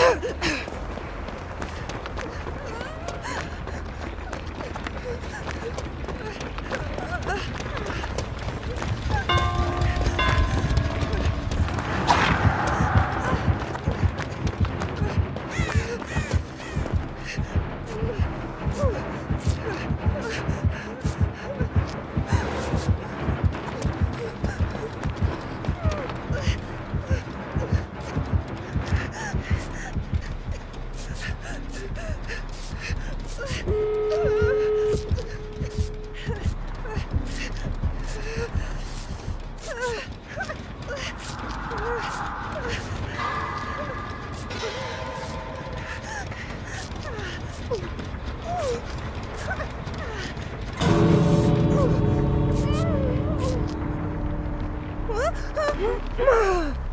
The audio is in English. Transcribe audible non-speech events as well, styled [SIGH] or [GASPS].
[LAUGHS] Ugh! [GASPS] Mm-hmm.